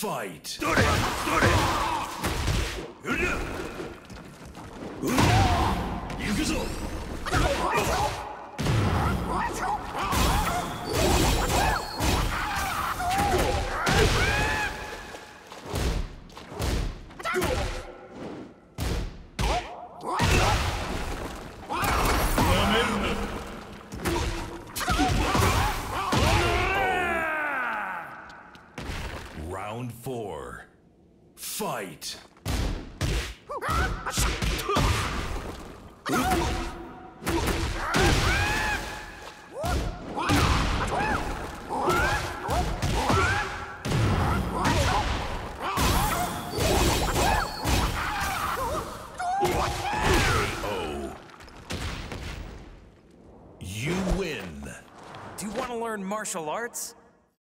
Fight. Round four. Fight. Oh. You win. Do you want to learn martial arts?